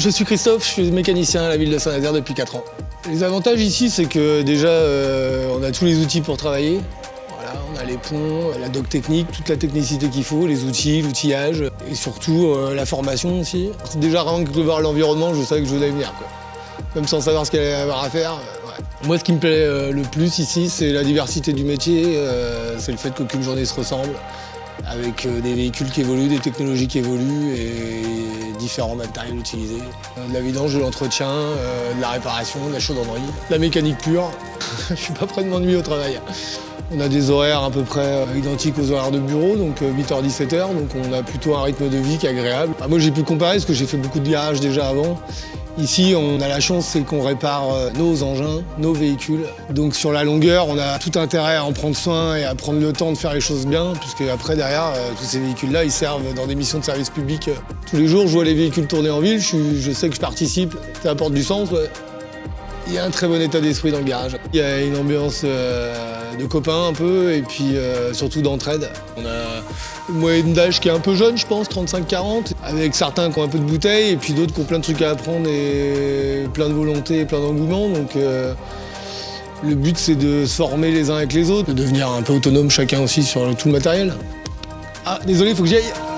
Je suis Christophe, je suis mécanicien à la ville de Saint-Nazaire depuis 4 ans. Les avantages ici, c'est que déjà, euh, on a tous les outils pour travailler. Voilà, on a les ponts, la doc technique, toute la technicité qu'il faut, les outils, l'outillage et surtout euh, la formation aussi. Déjà, rien que de voir l'environnement, je savais que je voulais venir. Quoi. Même sans savoir ce qu'il allait avoir à faire. euh. Moi, ce qui me plaît le plus ici, c'est la diversité du métier, c'est le fait qu'aucune journée se ressemble, avec des véhicules qui évoluent, des technologies qui évoluent et différents matériels utilisés. Euh, De la vidange, de l'entretien, euh, de la réparation, de la chaudronnerie, de la mécanique pure. Je suis pas prêt de m'ennuyer au travail. On a des horaires à peu près euh, identiques aux horaires de bureau, donc 8h-17h, donc on a plutôt un rythme de vie qui est agréable. Ah, moi j'ai pu comparer parce que j'ai fait beaucoup de garage déjà avant. Ici, on a la chance, c'est qu'on répare euh, nos engins, nos véhicules. Donc sur la longueur, on a tout intérêt à en prendre soin et à prendre le temps de faire les choses bien, puisque après derrière, euh, tous ces véhicules-là, ils servent dans des missions de service public. euh, Tous les jours, je vois les véhicules tourner en ville, je, sais que je participe, ça apporte du sens. Il y a un très bon état d'esprit dans le garage. Il y a une ambiance euh, de copains un peu et puis euh, surtout d'entraide. On a une moyenne d'âge qui est un peu jeune, je pense, 35-40, avec certains qui ont un peu de bouteille et puis d'autres qui ont plein de trucs à apprendre et plein de volonté et plein d'engouement. Donc euh, le but c'est de se former les uns avec les autres, de devenir un peu autonome chacun aussi sur tout le matériel. Ah, désolé, il faut que j'y aille.